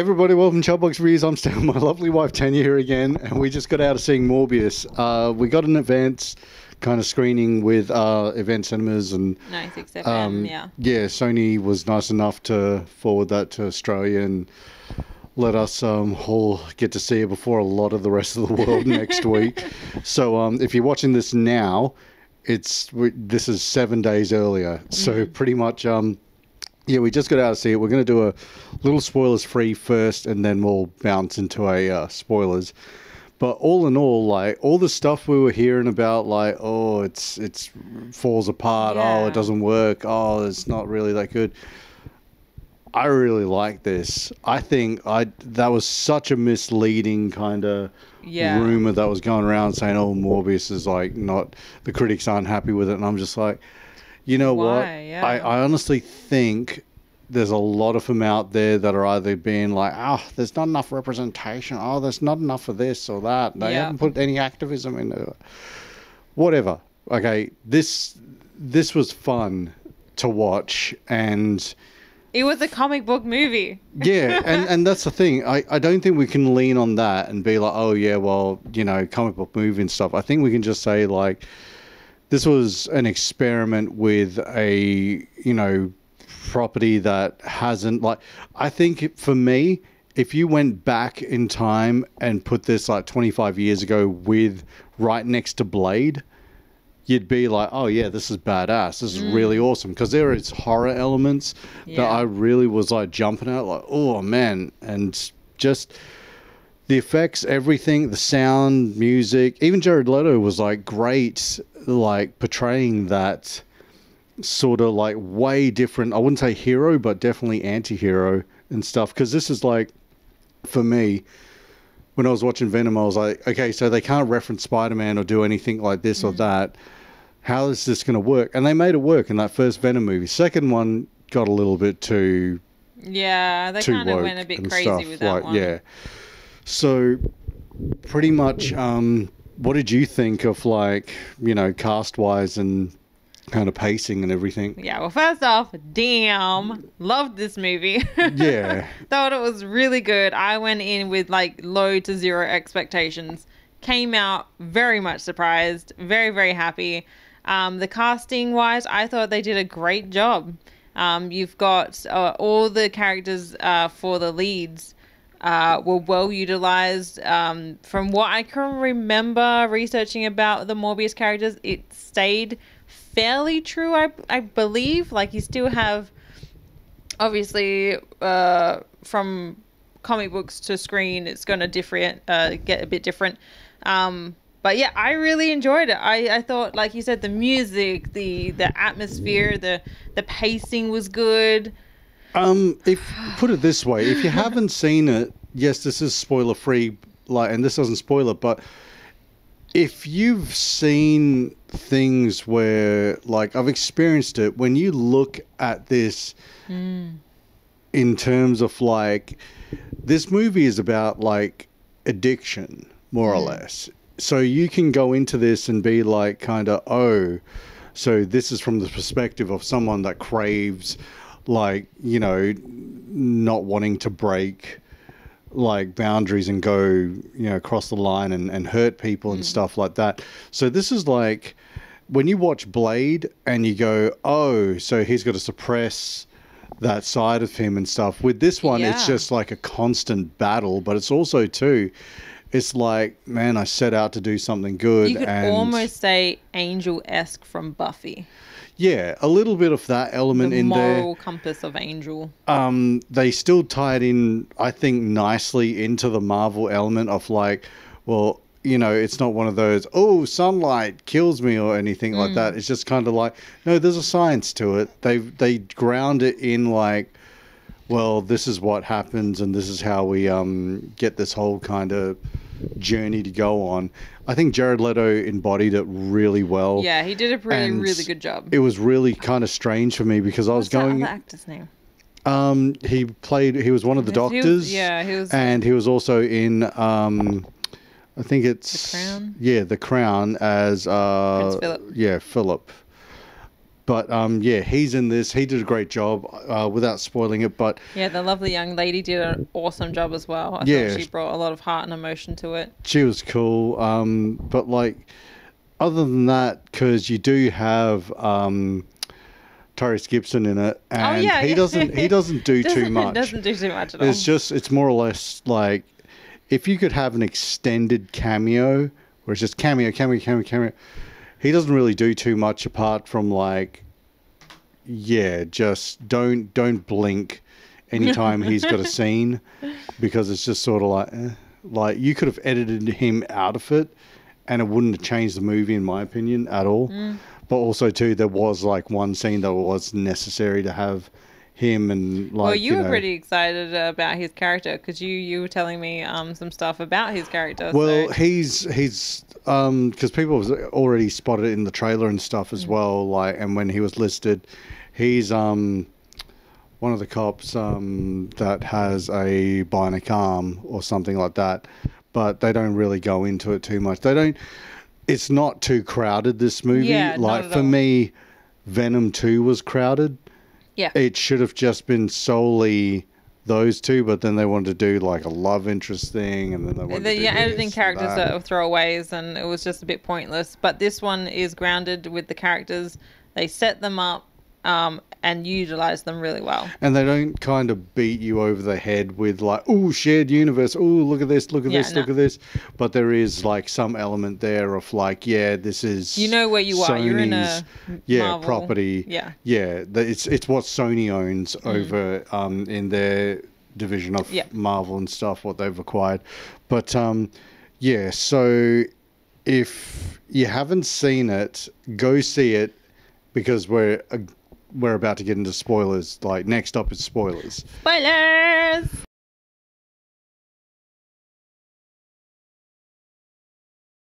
Everybody, welcome to Chattabox Reviews. I'm still my lovely wife Tanya here again, and we just got out of seeing Morbius. Uh, we got an advance kind of screening with uh, Event Cinemas, and 96FM, um, yeah. yeah, Sony was nice enough to forward that to Australia and let us um, all get to see it before a lot of the rest of the world next week. So um, if you're watching this now, it's this is seven days earlier. So pretty much, um, yeah, we just got out to see it. We're going to do a little spoilers free first, and then we'll bounce into a uh, spoilers. But all in all, like all the stuff we were hearing about, like oh, it's it's falls apart. Oh, it doesn't work. Oh, it's not really that good. I really like this. I think I that was such a misleading kind of Yeah. rumor that was going around saying, "Oh, Morbius is like not the critics aren't happy with it," and I'm just like, you know what? Yeah. I, I honestly think there's a lot of them out there that are either being like, "Oh, there's not enough representation. Oh, there's not enough of this or that. They Yeah. haven't put any activism into it." Whatever. Okay, this this was fun to watch and It was a comic book movie. yeah, and, and that's the thing. I, I don't think we can lean on that and be like, oh yeah, well, you know, comic book movie and stuff. I think we can just say like, this was an experiment with a you know property that hasn't like. I think for me, if you went back in time and put this like 25 years ago with right next to Blade, you'd be like, oh yeah, this is badass. This is mm. really awesome because there is horror elements that I really was like jumping at, like, oh man, and just the effects, everything, the sound, music. Even Jared Leto was like great, like portraying that sort of like way different. I wouldn't say hero, but definitely anti-hero and stuff. Because this is like, for me, when I was watching Venom, I was like, okay, so they can't reference Spider-Man or do anything like this or mm. that. How is this going to work? And they made it work in that first Venom movie. Second one got a little bit too Yeah, they kind of went a bit crazy stuff. with that like, one. Yeah. So, pretty much, um, what did you think of like you know cast wise and kind of pacing and everything? Yeah, well, first off, damn, loved this movie. Yeah. Thought it was really good. I went in with like low to zero expectations. Came out very much surprised, very, very happy. Um, the casting wise, I thought they did a great job. Um, you've got uh, all the characters uh, for the leads uh, were well utilized. Um, from what I can remember researching about the Morbius characters, it stayed fairly true, I, I believe. Like, you still have obviously uh, from comic books to screen it's going to different uh, get a bit different um, but yeah i really enjoyed it I, I thought like you said the music the the atmosphere the the pacing was good Um, if put it this way, if you haven't seen it, yes, this is spoiler free. Like, and this doesn't spoil it, but if you've seen things where, like, I've experienced it, when you look at this in terms of like, this movie is about like addiction, more or less. So you can go into this and be like, kind of, oh, so this is from the perspective of someone that craves, like, you know, not wanting to break like boundaries and go, you know, across the line and, and hurt people and mm. stuff like that. So this is like when you watch Blade and you go, oh, so he's got to suppress that side of him and stuff. With this one, it's just like a constant battle, but it's also too, it's like, man, I set out to do something good. you could and almost say angel-esque from buffy yeah, a little bit of that element the in there. moral compass of angel um, they still tied in, I think, nicely into the Marvel element of like, well, you know, it's not one of those, oh, sunlight kills me or anything like that. It's just kind of like, no, there's a science to it. They they ground it in like, well, this is what happens and this is how we um, get this whole kind of journey to go on. I think Jared Leto embodied it really well. yeah he did a really and really good job It was really kind of strange for me because I was What's that going. other actor's name Um, he played. He was one of the He was- doctors. yeah, he was- and he was also in. Um, I think it's The Crown? Yeah, The Crown as uh, Prince Philip. Yeah, Philip. But um, yeah, he's in this. He did a great job uh, without spoiling it. But Yeah, the lovely young lady did an awesome job as well. I Yeah. thought she brought a lot of heart and emotion to it. she was cool. Um, but like, other than that, because you do have um, Tyrese Gibson in it, and oh yeah, he yeah. doesn't he doesn't do too Doesn't- much. Doesn't do too much at all. It's just it's more or less like if you could have an extended cameo where it's just cameo, cameo, cameo, cameo. He doesn't really do too much apart from like yeah, just don't don't blink anytime he's got a scene because it's just sort of like eh. like you could have edited him out of it and it wouldn't have changed the movie in my opinion at all. Mm. But also too there was like one scene that was necessary to have him and like well, you, were know, pretty excited about his character because you you were telling me um some stuff about his character. Well, so- he's he's um because people have already spotted it in the trailer and stuff as well. Like, and when he was listed, he's um one of the cops um that has a bionic arm or something like that. But they don't really go into it too much. They don't. It's not too crowded. This movie, Yeah, like for all. me, Venom Two was crowded. Yeah. It should have just been solely those two, but then they wanted to do like a love interest thing, and then they wanted the to do yeah, editing characters that. are throwaways and it was just a bit pointless but this one is grounded with the characters they set them up um, and utilize them really well and they don't kind of beat you over the head with like, oh, shared universe. Oh, look at this, look at Yeah, this, look at this. But there is like some element there of like, yeah, this is you know where you are you're in a Sony's, yeah Marvel- property. yeah yeah. It's it's what Sony owns over um in their division of Mm. Yeah. Marvel and stuff, what they've acquired. But um, yeah. So if you haven't seen it, go see it because we're we're about to get into spoilers. Like next up is spoilers. spoilers